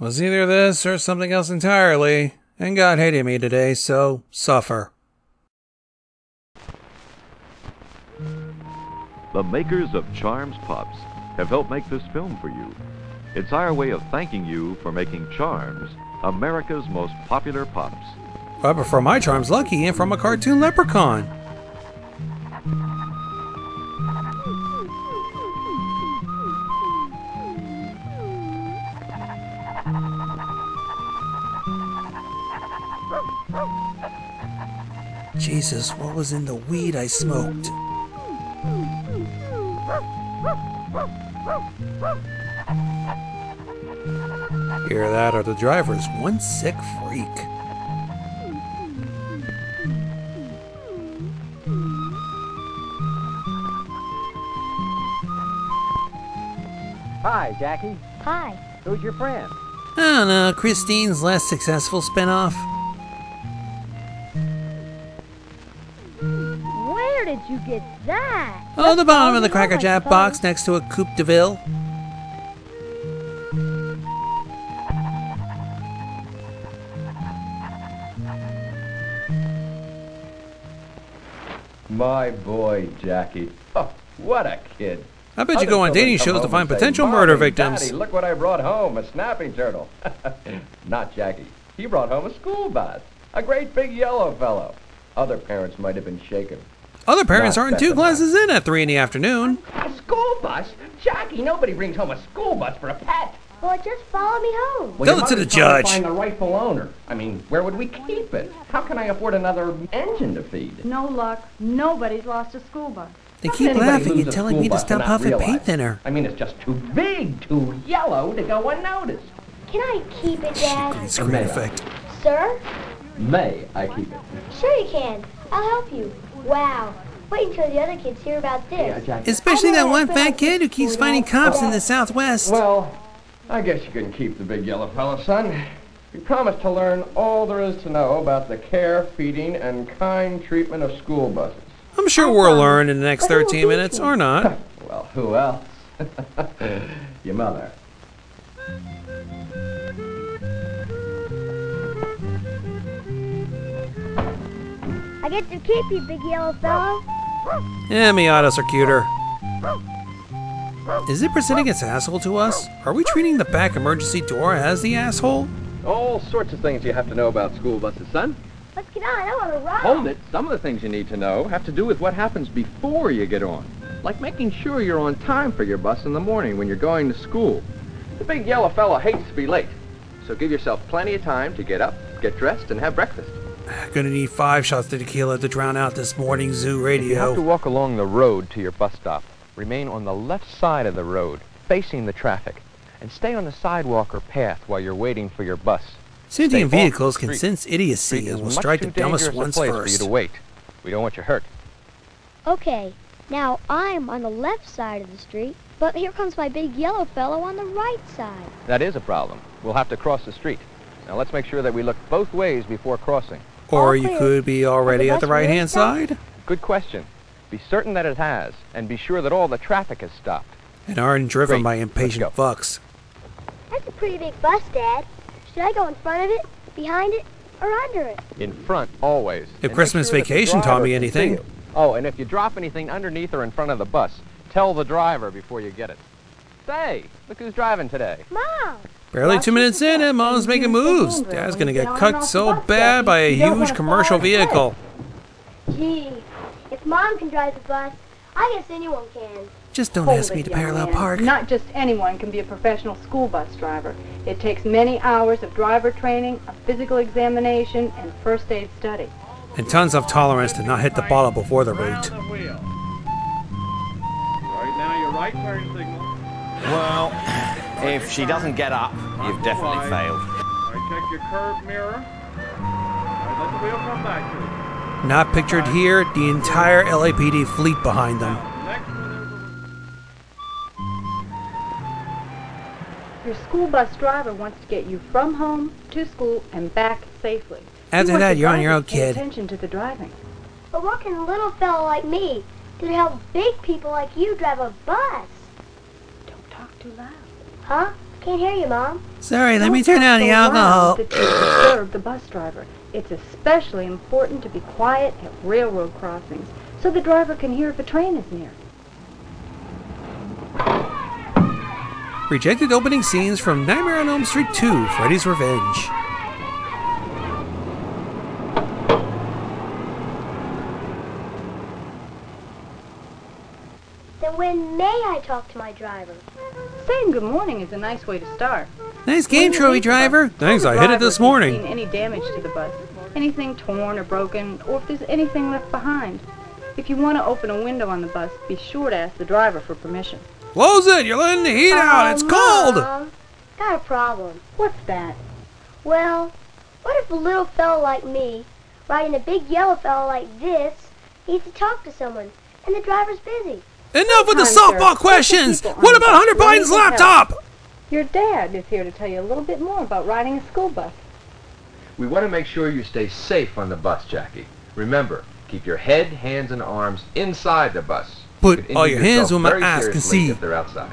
Was either this or something else entirely, and God hated me today, so suffer. The makers of Charms Pops have helped make this film for you. It's our way of thanking you for making Charms America's most popular pops. I prefer my charms lucky and from a cartoon leprechaun. Jesus, what was in the weed I smoked? Hear that, or the driver's one sick freak. Hi, Jackie. Hi. Who's your friend? Ah, I don't know, Christine's less successful spinoff. You get that? Oh, the bottom of the Cracker Jack box next to a Coupe de Ville. My boy, Jackie. Oh, what a kid. I bet Other you go on children dating shows to find and say, potential murder victims. Daddy, look what I brought home, a snapping turtle. Not Jackie. He brought home a school bus, a great big yellow fellow. Other parents might have been shaken. Other parents Not aren't two classes in at three in the afternoon. A school bus? Jackie, nobody brings home a school bus for a pet. Well, just follow me home. Well, Tell it to the mother's trying judge. Find the rightful owner. I mean, where would we keep it? How can I afford another engine to feed? No luck. Nobody's lost a school bus. They How keep laughing and telling me to stop not huffing paint thinner. I mean, it's just too big, too yellow to go unnoticed. Can I keep it, Dad? Screen effect. Sir? May I keep it? Sure you can. I'll help you. Wow. Wait until the other kids hear about this. Yeah, Jackie. Especially that one fat kid who keeps finding cops in the Southwest. Well, I guess you can keep the big yellow fellow, son. We promised to learn all there is to know about the care, feeding, and kind treatment of school buses. I'm sure we'll learn in the next 13 minutes, or not. Well, who else? Your mother. I get to keep you, big yellow fellow. Yeah, Miatas are cuter. Is it presenting its asshole to us? Are we treating the back emergency door as the asshole? All sorts of things you have to know about school buses, son. Let's get on. I want to ride. Hold it. Some of the things you need to know have to do with what happens before you get on. Like making sure you're on time for your bus in the morning when you're going to school. The big yellow fellow hates to be late. So give yourself plenty of time to get up, get dressed, and have breakfast. Gonna need five shots of tequila to drown out this morning zoo radio. You have to walk along the road to your bus stop. Remain on the left side of the road, facing the traffic, and stay on the sidewalk or path while you're waiting for your bus. Sentient vehicles can sense idiocy and will strike the too dumbest dangerous a ones place for you to wait. We don't want you hurt. Okay. Now I'm on the left side of the street, but here comes my big yellow fellow on the right side. That is a problem. We'll have to cross the street. Now let's make sure that we look both ways before crossing. Or you could be already the at the right hand side Good question. Be certain that it has, and be sure that all the traffic has stopped. and aren't driven Great. by impatient fucks. That's a pretty big bus, Dad. Should I go in front of it, behind it, or under it? In front, always. If And Christmas sure Vacation taught me anything. Oh, and if you drop anything underneath or in front of the bus, tell the driver before you get it. Say, look who's driving today. Mom! Barely two minutes in and mom's making moves. Dad's gonna get cut so bad by a huge commercial vehicle. Gee, if Mom can drive the bus, I guess anyone can. Just don't Hold ask me to parallel man. park. Not just anyone can be a professional school bus driver. It takes many hours of driver training, a physical examination, and first aid study. And tons of tolerance to not hit the bottle before the Round route. Right now, your right turn signal. Well, if she doesn't get up, you've definitely failed. All right, check your curved mirror. All right, let the wheel come back to. Not pictured here, the entire LAPD fleet behind them. Now, next one is Your school bus driver wants to get you from home to school and back safely. He After wants that, you're on your own, to pay kid. Attention to the driving. But what can a little fellow like me do to help big people like you drive a bus? Don't talk too loud. Huh? Can't hear you, Mom. Sorry, let Don't me turn down the alcohol. that disturb the bus driver. It's especially important to be quiet at railroad crossings so the driver can hear if a train is near. Rejected opening scenes from Nightmare on Elm Street 2 Freddy's Revenge. When may I talk to my driver? Saying good morning is a nice way to start. Nice game, When you Trophy leave the Driver. Thanks, I hit it this if you've morning. Seen any damage to the bus, anything torn or broken, or if there's anything left behind. If you want to open a window on the bus, be sure to ask the driver for permission. Close it! You're letting the heat out! It's Oh, cold! Mom, got a problem. What's that? Well, what if a little fellow like me, riding a big yellow fellow like this, needs to talk to someone, and the driver's busy? Enough with the Sometimes there are softball questions! What about Hunter who Biden's the help. laptop? Your dad is here to tell you a little bit more about riding a school bus. We want to make sure you stay safe on the bus, Jackie. Remember, keep your head, hands, and arms inside the bus. Put You all your hands yourself where my very eyes can see. If they're outside.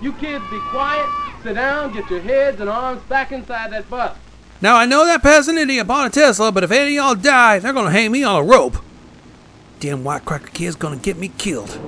You kids be quiet, sit down, get your heads and arms back inside that bus. Now I know that peasant idiot bought a Tesla, but if any of y'all die, they're gonna hang me on a rope. Damn white cracker kid's gonna get me killed.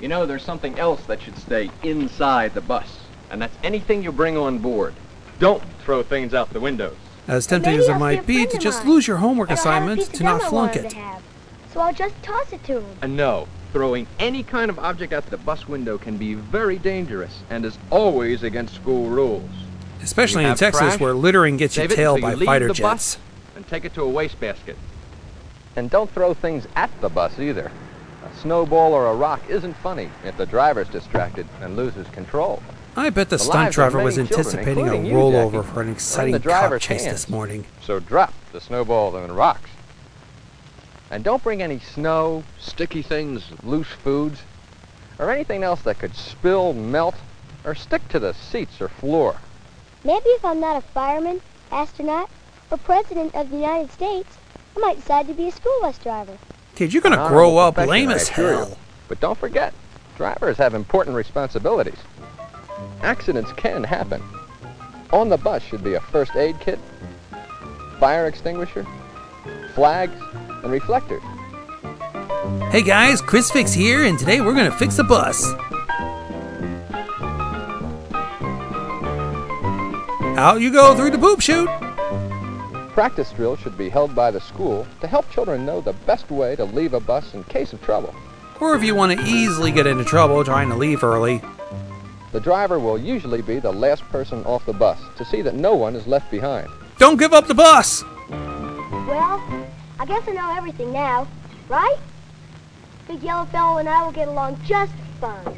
You know, there's something else that should stay inside the bus, and that's anything you bring on board. Don't throw things out the windows. As tempting as it might be to just lose your homework and I'll have a assignment to not flunk it. to have. So I'll just toss it to him. And no, throwing any kind of object out the bus window can be very dangerous and is always against school rules. Especially in Texas trash, where littering gets you Save it tailed until by you leave fighter the jets. bus and take it to a wastebasket. And don't throw things at the bus either. A snowball or a rock isn't funny if the driver's distracted and loses control. I bet the The stunt driver was children, anticipating a including you, rollover Jackie, for an exciting cop chase hands. this morning. So drop the snowball and rocks. And don't bring any snow, sticky things, loose foods, or anything else that could spill, melt, or stick to the seats or floor. Maybe if I'm not a fireman, astronaut, or president of the United States, I might decide to be a school bus driver. Kid, you're gonna ah, grow up lame as assure you. hell. But don't forget, drivers have important responsibilities. Accidents can happen. On the bus should be a first aid kit, fire extinguisher, flags, and reflectors. Hey guys, Chris Fix here, and today we're gonna fix the bus. Out you go through the poop chute. Practice drills should be held by the school to help children know the best way to leave a bus in case of trouble. Or if you want to easily get into trouble trying to leave early. The driver will usually be the last person off the bus to see that no one is left behind. Don't give up the bus! Well, I guess I know everything now, right? Big yellow fellow and I will get along just fine.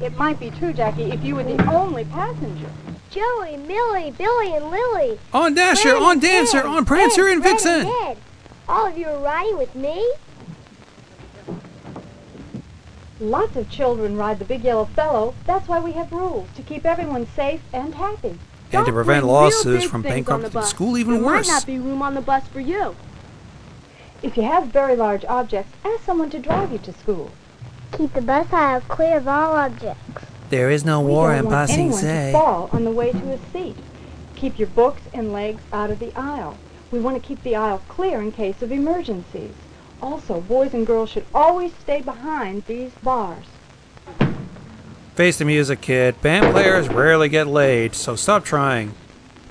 It might be true, Jackie, if you were the only passenger. Joey, Millie, Billy, and Lily. On Dasher, Fred on Dancer, Ted, on Prancer Ed, and Fred Vixen! Ted. All of you are riding with me? Lots of children ride the big yellow fellow. That's why we have rules, to keep everyone safe and happy. And to Don't prevent bring lawsuits from things bankrupting school even there worse. might not be room on the bus for you. If you have very large objects, ask someone to drive you to school. Keep the bus aisle clear of all objects. There is no We war don't in want Passing anyone to Say. fall on the way to a seat. Keep your books and legs out of the aisle. We want to keep the aisle clear in case of emergencies. Also, boys and girls should always stay behind these bars. Face the music, kid. Band players rarely get laid, so stop trying.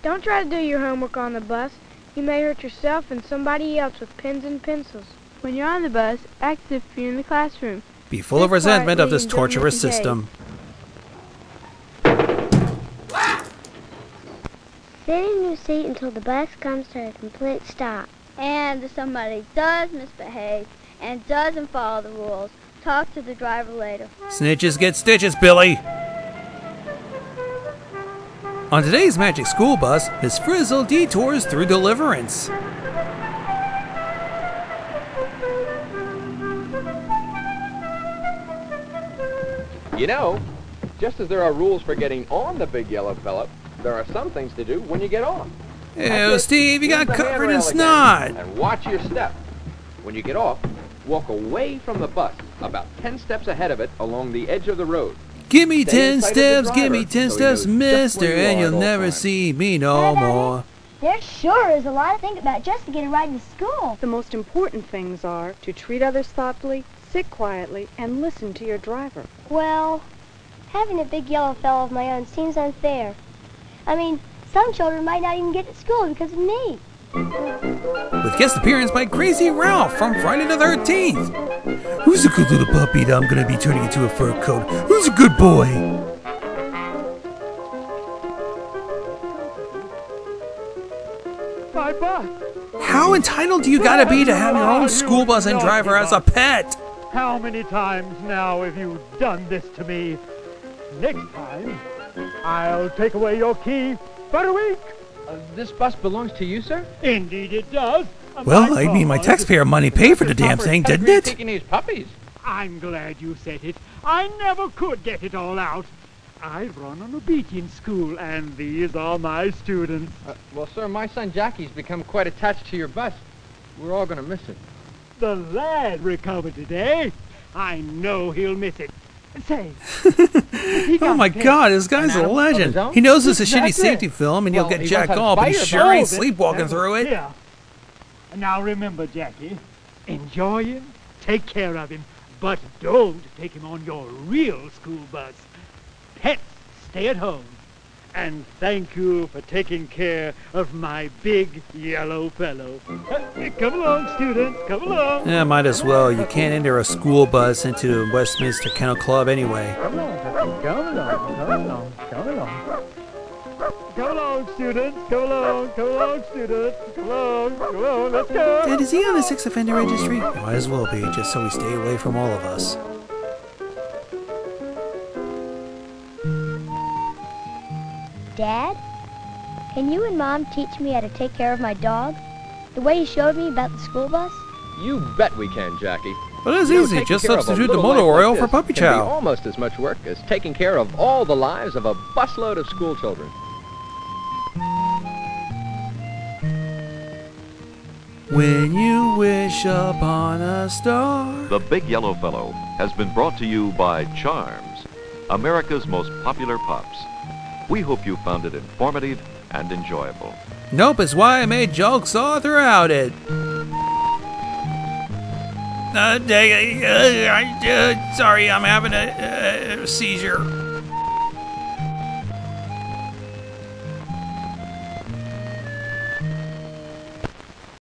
Don't try to do your homework on the bus. You may hurt yourself and somebody else with pens and pencils. When you're on the bus, act as if you're in the classroom. Be full of resentment of this torturous system. Sit in your seat until the bus comes to a complete stop. And if somebody does misbehave and doesn't follow the rules, talk to the driver later. Snitches get stitches, Billy! On today's Magic School Bus, Miss Frizzle detours through Deliverance. You know, just as there are rules for getting on the big yellow fella, there are some things to do when you get on. Ew, Steve, you got covered in snot. And watch your step. When you get off, walk away from the bus, about 10 steps ahead of it along the edge of the road. Give me ten in sight of the steps, give me ten so steps, mister, and you'll never times. see me no more. There sure is a lot to think about just to get a ride to school. The most important things are to treat others thoughtfully, sit quietly, and listen to your driver. Well, having a big yellow fellow of my own seems unfair. I mean, some children might not even get to school because of me. With guest appearance by Crazy Ralph from Friday the 13th. Who's a good little puppy that I'm gonna be turning into a fur coat? Who's a good boy? My bus. How entitled do you gotta be to have your own school bus and driver as a pet? How many times now have you done this to me? Next time, I'll take away your key for a week. Uh, this bus belongs to you, sir? Indeed it does. Well, I mean, my taxpayer money paid for the damn thing, didn't it? Taking these puppies. I'm glad you said it. I never could get it all out. I run an obedience school, and these are my students. Uh, well, sir, my son Jackie's become quite attached to your bus. We're all going to miss it. The lad recovered today. I know he'll miss it. Say, Oh my god, this guy's a oh, legend. his own? He knows it's a shitty it. safety film and he'll get Jack jacked knows how to off, but he sure ain't Oh, sleepwalking through it. Yeah. Now remember, Jackie, enjoy him, take care of him, but don't take him on your real school bus. Pets, stay at home. And thank you for taking care of my big yellow fellow. Come along, students, come along. Yeah, might as well. You can't enter a school bus into the Westminster Kennel Club anyway. Come along, come along, come along, come along. Come along, students, come along, come along, students, come along, come along, let's go. Dad, is he on the sex offender registry? Might as well be, just so we stay away from all of us. Dad, can you and Mom teach me how to take care of my dog? The way you showed me about the school bus? You bet we can, Jackie. But it's You easy. Just care of a substitute the motor life like oil for puppy can chow. almost as much work as taking care of all the lives of a busload of school children. When you wish upon a star. The Big Yellow Fellow has been brought to you by Charms, America's most popular pups. We hope you found it informative and enjoyable. Nope, it's why I made jokes all throughout it. Uh, uh, sorry, I'm having a uh, seizure.